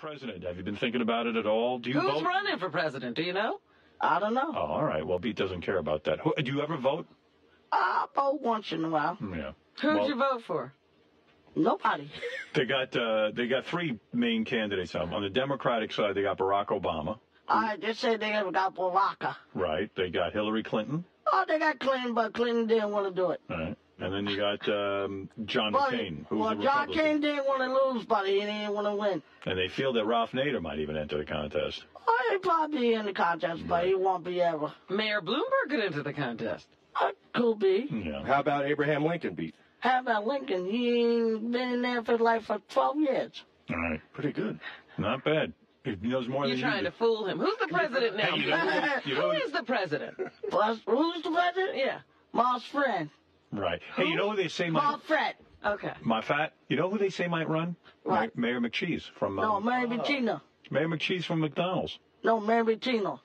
president? Have you been thinking about it at all? Do you Who's vote? running for president? Do you know? I don't know. Oh, all right. Well, Pete doesn't care about that. Who, do you ever vote? I vote once in a while. Yeah. Who'd Well, you vote for? Nobody. They got uh, they got three main candidates on on the Democratic side. They got Barack Obama, I just said they ever got Baraka. right? They got Hillary Clinton, Oh, they got Clinton, but Clinton didn't want to do it. right? And then you got um, John Well, McCain, who's well a John Republican. Kane didn't want to lose, but he didn't want to win. And they feel that Ralph Nader might even enter the contest. Oh, he probably in the contest, but he won't be ever. Mayor Bloomberg could enter the contest. Uh, could be. Yeah. How about Abraham Lincoln beat? How about Lincoln? He ain't been in there for like for 12 years. All right. Pretty good. Not bad. He knows more than You're than trying you to fool him. Who's the president now? Hey, you know, you know, is the president? Plus, who's the president? Yeah. Moss friend. Right. Hey, you know who they say might Moss Fred. Okay. my fat? You know who they say might run? Right. Mayor McCheese from No, um, Mary Bettina. Mayor McCheese from McDonald's. No, Mary Bettina.